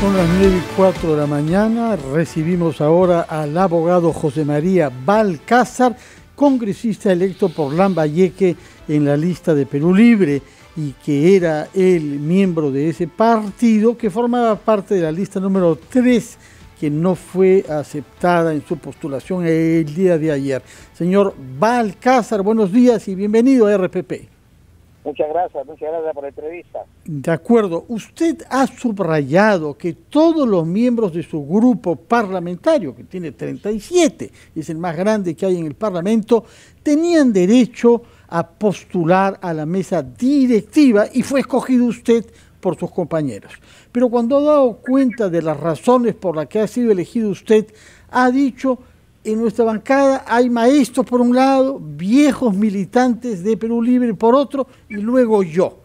Son las 9 y 4 de la mañana. Recibimos ahora al abogado José María Balcázar, congresista electo por Lambayeque en la lista de Perú Libre y que era el miembro de ese partido que formaba parte de la lista número 3 que no fue aceptada en su postulación el día de ayer. Señor Balcázar, buenos días y bienvenido a RPP. Muchas gracias, muchas gracias por la entrevista. De acuerdo, usted ha subrayado que todos los miembros de su grupo parlamentario, que tiene 37, es el más grande que hay en el Parlamento, tenían derecho a postular a la mesa directiva y fue escogido usted por sus compañeros. Pero cuando ha dado cuenta de las razones por las que ha sido elegido usted, ha dicho en nuestra bancada hay maestros por un lado, viejos militantes de Perú Libre por otro, y luego yo.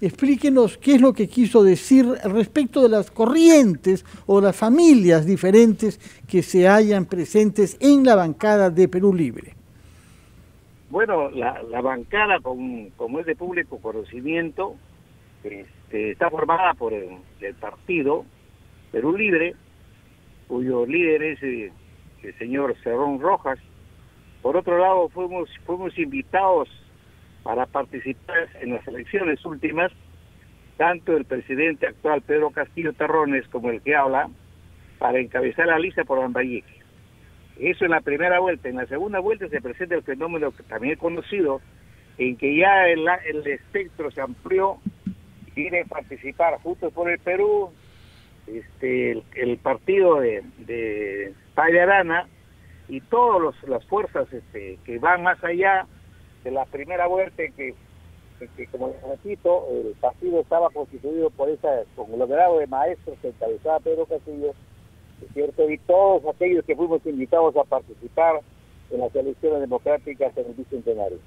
Explíquenos qué es lo que quiso decir respecto de las corrientes o las familias diferentes que se hallan presentes en la bancada de Perú Libre. Bueno, la, bancada, como es de público conocimiento, este, está formada por el, el, partido Perú Libre, cuyo líder es eh, el señor Cerrón Rojas. Por otro lado, fuimos, invitados para participar en las elecciones últimas, tanto el presidente actual Pedro Castillo Terrones como el que habla, para encabezar la lista por Lambayeque. Eso en la primera vuelta. En la segunda vuelta se presenta el fenómeno que también he conocido, en que ya el, el espectro se amplió, quiere participar juntos por el Perú, este, el, partido de, de Arana y todas las fuerzas este, que van más allá de la primera vuelta que, que, como les repito, el partido estaba constituido por esa conglomerado de maestros que encabezaba Pedro Castillo? Y todos aquellos que fuimos invitados a participar en las elecciones democráticas en el Bicentenario.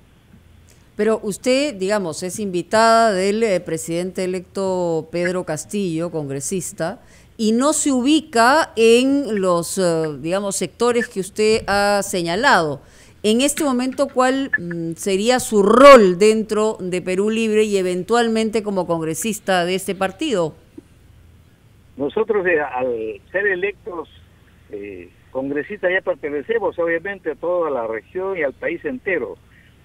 Pero usted, digamos, es invitada del eh, presidente electo Pedro Castillo, congresista, y no se ubica en los, eh, digamos, sectores que usted ha señalado. En este momento, ¿cuál mm, sería su rol dentro de Perú Libre y eventualmente como congresista de este partido? Nosotros, eh, al ser electos congresistas, ya pertenecemos obviamente a toda la región y al país entero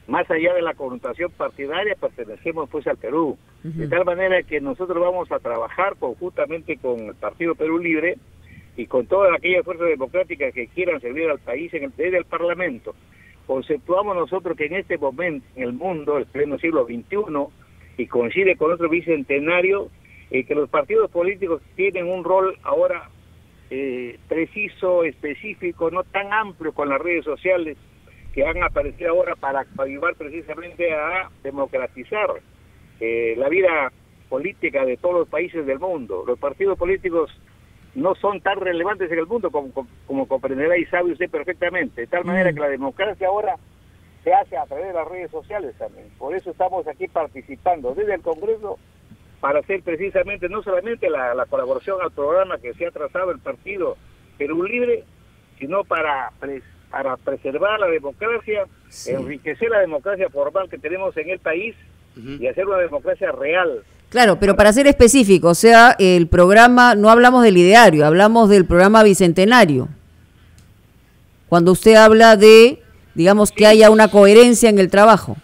más allá de la connotación partidaria, pertenecemos pues al Perú. De tal manera que nosotros vamos a trabajar conjuntamente con el Partido Perú Libre y con todas aquellas fuerzas democráticas que quieran servir al país en el, desde el Parlamento. Conceptuamos nosotros que en este momento, en el mundo, el pleno siglo XXI, y coincide con otro bicentenario, eh, que los partidos políticos tienen un rol ahora eh, preciso, específico, no tan amplio con las redes sociales, que han aparecido ahora para ayudar precisamente a democratizar eh, la vida política de todos los países del mundo. Los partidos políticos no son tan relevantes en el mundo como, como, comprenderá y sabe usted perfectamente, de tal manera mm. que la democracia ahora se hace a través de las redes sociales también. Por eso estamos aquí participando desde el Congreso para hacer precisamente no solamente la, la colaboración al programa que se ha trazado el partido Perú Libre, sino para para preservar la democracia, enriquecer la democracia formal que tenemos en el país y hacer una democracia real. Claro, pero para ser específico, o sea, el programa, no hablamos del ideario, hablamos del programa bicentenario. Cuando usted habla de, digamos, que haya una coherencia en el trabajo.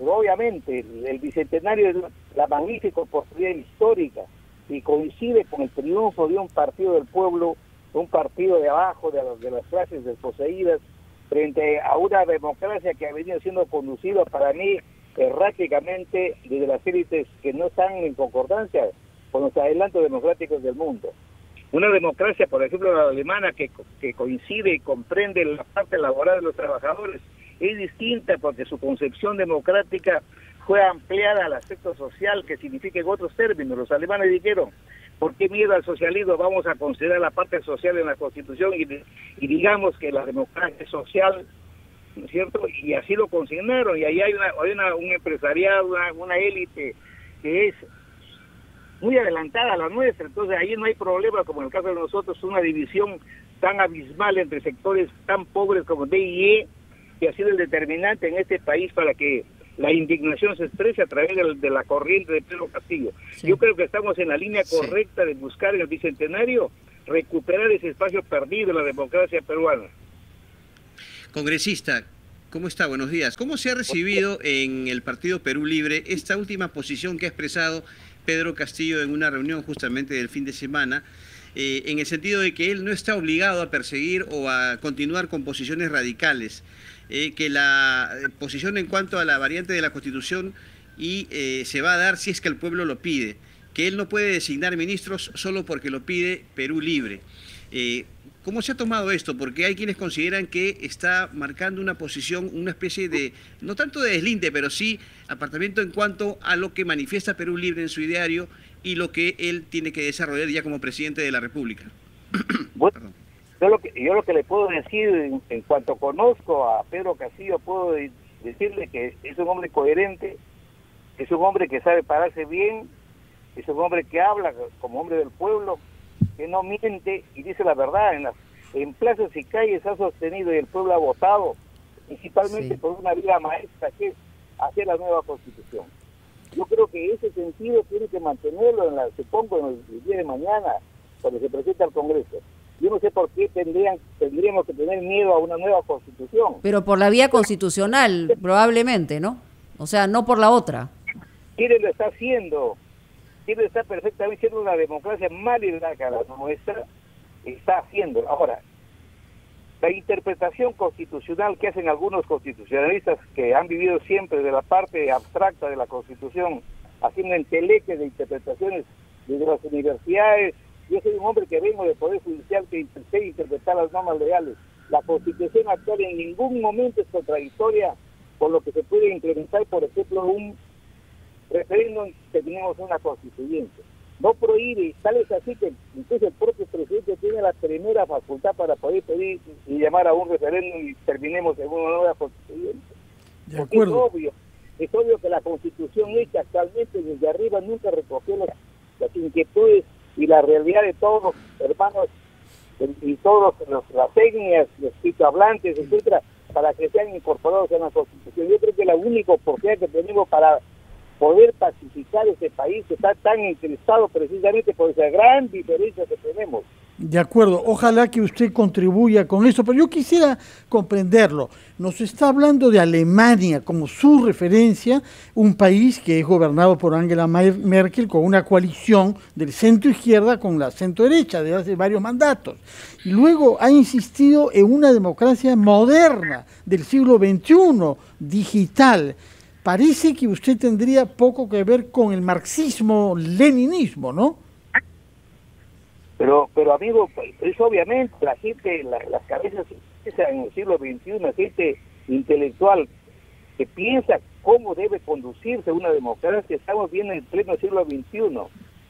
obviamente, el bicentenario es la magnífica oportunidad histórica y coincide con el triunfo de un partido del pueblo un partido de abajo de, de las clases desposeídas frente a una democracia que ha venido siendo conducida para mí erráticamente desde las élites que no están en concordancia con los adelantos democráticos del mundo. Una democracia, por ejemplo, la alemana, que, que coincide y comprende la parte laboral de los trabajadores, es distinta porque su concepción democrática fue ampliada al aspecto social, que significa en otros términos. Los alemanes dijeron, ¿Por qué miedo al socialismo? Vamos a considerar la parte social en la Constitución y, digamos que la democracia social, ¿no es cierto? Y así lo consignaron. Y ahí hay, una, hay una, un empresariado, una, élite que es muy adelantada a la nuestra. Entonces ahí no hay problema, como en el caso de nosotros, una división tan abismal entre sectores tan pobres como D y E, que ha sido el determinante en este país para que la indignación se expresa a través de, la corriente de Pedro Castillo. Yo creo que estamos en la línea correcta de buscar en el Bicentenario recuperar ese espacio perdido en la democracia peruana. Congresista, ¿cómo está? Buenos días. ¿Cómo se ha recibido en el Partido Perú Libre esta última posición que ha expresado Pedro Castillo en una reunión justamente del fin de semana? Eh, en el sentido de que él no está obligado a perseguir o a continuar con posiciones radicales, eh, que la eh, posición en cuanto a la variante de la Constitución y se va a dar si es que el pueblo lo pide, que él no puede designar ministros solo porque lo pide Perú Libre. ¿Cómo se ha tomado esto? Porque hay quienes consideran que está marcando una posición, una especie de, no tanto de deslinde, pero sí apartamiento en cuanto a lo que manifiesta Perú Libre en su ideario y lo que él tiene que desarrollar ya como presidente de la República. Bueno, yo lo que, yo lo que le puedo decir en, cuanto conozco a Pedro Castillo, puedo decirle que es un hombre coherente, es un hombre que sabe pararse bien, es un hombre que habla como hombre del pueblo, que no miente y dice la verdad. En, las, en plazas y calles ha sostenido y el pueblo ha votado, principalmente por una vida maestra que es hacer la nueva constitución. Yo creo que ese sentido tiene que mantenerlo, en la, supongo, en el día de mañana, cuando se presenta al Congreso. Yo no sé por qué tendrían, tendríamos que tener miedo a una nueva constitución. Pero por la vía constitucional, probablemente, ¿no? O sea, no por la otra. Chile lo está haciendo. Chile está perfectamente siendo una democracia más liberal que la nuestra. Está haciendo. Ahora, la interpretación constitucional que hacen algunos constitucionalistas que han vivido siempre de la parte abstracta de la Constitución, haciendo enteleques de interpretaciones desde las universidades. Yo soy un hombre que vengo de Poder Judicial que intenté interpretar las normas legales. La Constitución actual en ningún momento es contradictoria con lo que se puede implementar, por ejemplo, un referéndum que tenemos una constituyente no prohíbe, tal es así que incluso el propio presidente tiene la primera facultad para poder pedir y llamar a un referéndum y terminemos en una nueva constitución. De acuerdo. Es obvio, es obvio que la constitución hecha actualmente desde arriba nunca recogió las, inquietudes y la realidad de todos los hermanos y todos los, las etnias, los hablantes, etcétera, para que sean incorporados en la constitución. Yo creo que la única oportunidad que tenemos para poder pacificar ese país que está tan interesado precisamente por esa gran diferencia que tenemos. De acuerdo, ojalá que usted contribuya con eso, pero yo quisiera comprenderlo. Nos está hablando de Alemania como su referencia, un país que es gobernado por Angela Merkel con una coalición del centro izquierda con la centro derecha de hace varios mandatos. Y luego ha insistido en una democracia moderna del siglo XXI, digital parece que usted tendría poco que ver con el marxismo-leninismo, ¿no? Pero, pero amigo, es obviamente la gente, las cabezas en el siglo XXI, la gente intelectual que piensa cómo debe conducirse una democracia, estamos bien en el pleno siglo XXI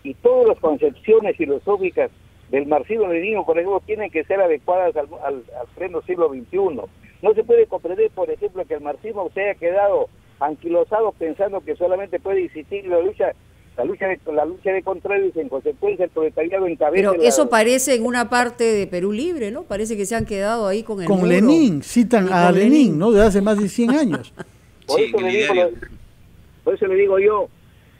y todas las concepciones filosóficas del marxismo-leninismo, por ejemplo, tienen que ser adecuadas al, al, al pleno siglo XXI. No se puede comprender, por ejemplo, que el marxismo se haya quedado anquilosados pensando que solamente puede existir la lucha la lucha de, la lucha de y en consecuencia el proletariado encabeza pero eso parece en una parte de Perú Libre no parece que se han quedado ahí con el con Lenin citan a Lenin, no de hace más de 100 años. Por, eso le digo, por eso le digo yo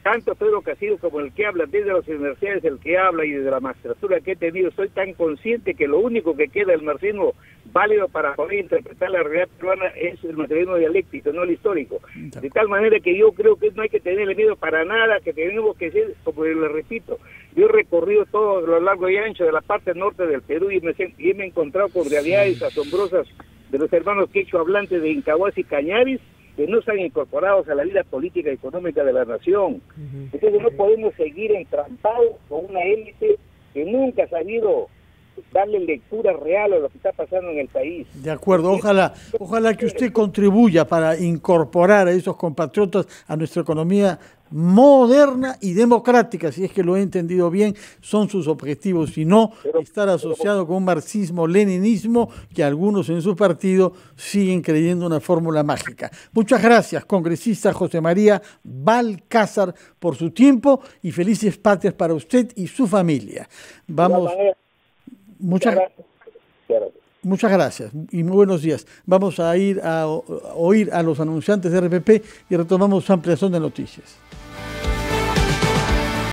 tanto Pedro Castillo como el que habla, desde las universidades el que habla y desde la magistratura que he tenido, soy tan consciente que lo único que queda del marxismo válido para poder interpretar la realidad peruana es el materialismo dialéctico, no el histórico. De tal manera que yo creo que no hay que tenerle miedo para nada, que tenemos que ser, como le repito, yo he recorrido todo lo largo y ancho de la parte norte del Perú y me, y me he encontrado con realidades asombrosas de los hermanos quechua hablantes de Incahuas y Cañaris, que no están incorporados a la vida política y económica de la nación. Entonces no podemos seguir entrampados con una élite que nunca ha sabido darle lectura real a lo que está pasando en el país. De acuerdo, ojalá, ojalá que usted contribuya para incorporar a esos compatriotas a nuestra economía moderna y democrática, si es que lo he entendido bien, son sus objetivos, y no estar asociado con un marxismo-leninismo que algunos en su partido siguen creyendo una fórmula mágica. Muchas gracias, congresista José María Balcázar, por su tiempo y felices patrias para usted y su familia. Vamos. Muchas gracias. Muchas gracias y muy buenos días. Vamos a ir a, oír a los anunciantes de RPP y retomamos ampliación de noticias.